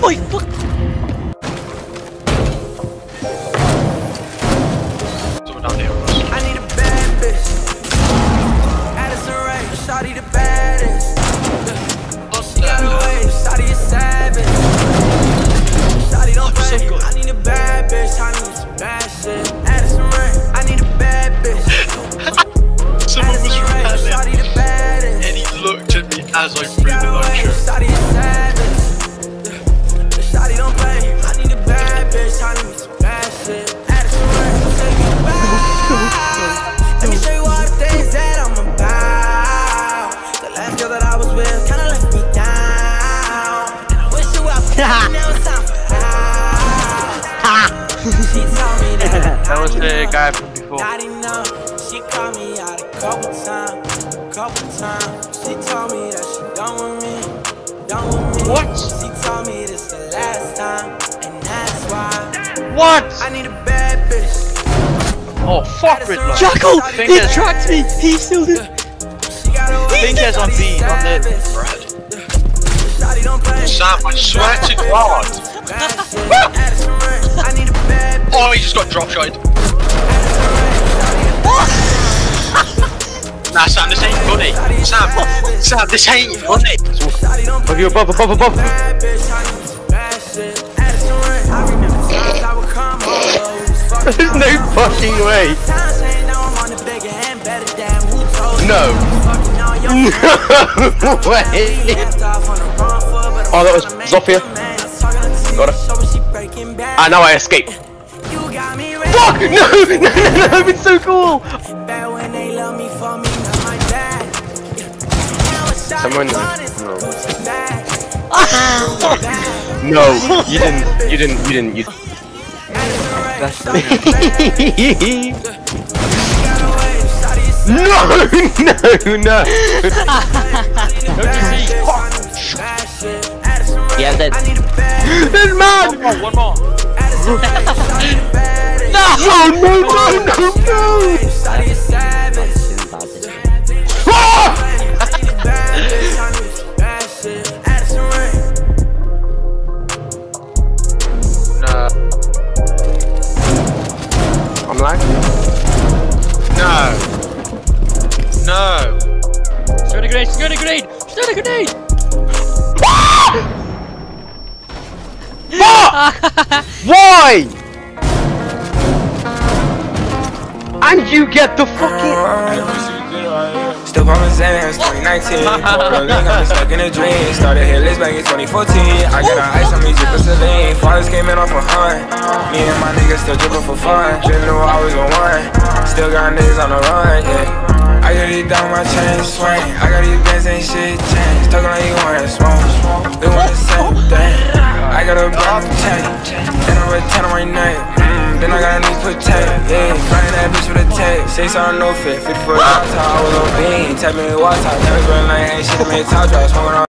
my fuck! Someone down here, I need a bad bitch. Addison Rae, Shawty the baddest. She got a way, Shawty is savage. Shawty don't so play. good. I need a bad bitch. I need some bad shit. Addison Rae, I need a bad bitch. Someone was Addison Rae, rappelling, Shawty the baddest. and he looked at me as I She Ah. that. That was the guy from before. Not enough. She called me out a couple times, couple times. She told me that she done with me, done with me. What? She told me this the last time, and that's why What? I need a bad bitch. Oh, fuck Riddler. Jackal! He tracked me! He still did! She got a way. think there's on B, on the Sam, I swear to God. Bad shit. Addison Rae, I need a bad bitch. Oh, he just got drop shot. Nah, Sam, this ain't funny. Sam, Sam, this ain't funny. Shawty don't play. Above you, above, above, above. Bad bitch, I need some bad shit. Addison Rae, I remember times I would come home. There's no fucking way. Times saying now I'm on the bigger and better damn who told you? No. Fucking on No way. Oh, that was Zofia. the man. Talking to Got her. TV show, she breaking bad. Ah, now I escape. You got me ready. Fuck! No! No, no, no, it's so cool! Bad when they love me for me, not my dad. Now it's shot Someone- no. No, you didn't, you didn't, you didn't, you That's No, no, no! Yeah, that- This man! Oh, one more. No, no, no, no, no! Ah! No. I'm lagging. No. No. Start a grenade! Start a grenade! Start a grenade! Why? And you get the fucking. Still bumping Xans, 2019. Rolling, I'm stuck in a dream. Started hitless back in 2014. I got an ice on me, dripping Celine. Fathers came in off a hunt. Me and my niggas still dripping for fun. Didn't know I was on one. Still got niggas on the run, yeah. I got these down my chain swing. I got these bands ain't shit changed. Talking like you want got a chain. And a 10 on my name. Mm, then I got a new potato. Yeah, flying that bitch with a tape. Say something no fit. 54 dollars, I was on bean. Tell me up. Never been like ain't shit make top drop. Smoking on.